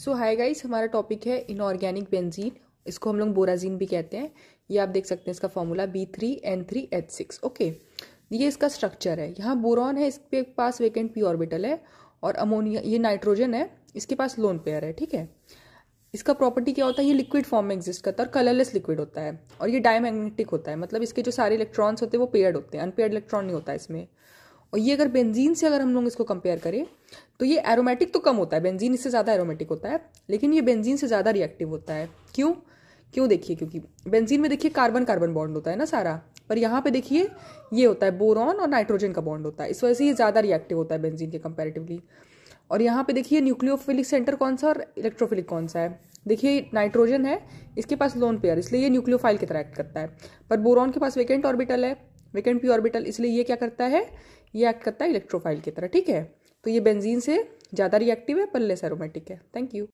सो hi guys हमारा topic है inorganic benzene इसको हम लोग बोराजीन भी कहते हैं. ये आप देख सकते हैं इसका formula B three N three H six okay ये इसका स्ट्रक्चर है. यहाँ बोरॉन है, इसके पास वेकेंट पी ऑर्बिटल है और अमोनिया ये नाइट्रोजन है, इसके पास लोन पेयर है, ठीक है? इसका प्रॉपर्टी क्या होता है? ये लिक्विड फॉर्म में एग्जिस्ट करता है और कलरलेस लिक्विड होता है और ये डायमैग्नेटिक होता है. मतलब इसके जो सारे इलेक्ट्रॉन्स होते हैं, वो पेयर्ड होते हैं. अनपेयर्ड इलेक्ट्रॉन नहीं होता है इसमें. और ये अगर बेंजीन से अगर हम लोग इसको कंपेयर करें तो ये एरोमेटिक तो कम होता है बेंजीन इससे ज़्यादा एरोमेटिक होता है, लेकिन ये बेंजीन से ज़्यादा रिएक्टिव होता है। क्यों? क्यों देखिए? क्योंकि बेंजीन में देखिए कार्बन कार्बन बॉन्ड होता है ना सारा, पर यहाँ पे देखिए ये होता है बोरॉन और नाइट्रोजन का बॉन्ड होता है। इस वजह से ये ज़्यादा रिएक्टिव होता है बेंजीन के कंपेरेटिवली और यहाँ पे देखिए न्यूक्लियोफिलिक सेंटर कौन सा और इलेक्ट्रोफिलिक कौन सा है? देखिए नाइट्रोजन है, इसके पास लोन पेयर इसलिए ये न्यूक्लियोफाइल की तरह एक्ट करता है। पर बोरॉन के पास वेकेंट ऑर्बिटल है वेकेंट पी ऑर्बिटल इसलिए ये क्या करता है? ये एक्ट करता है इलेक्ट्रोफाइल की तरह, ठीक है? तो ये बेंजीन से ज़्यादा रिएक्टिव है, पर लेस एरोमेटिक है। Thank you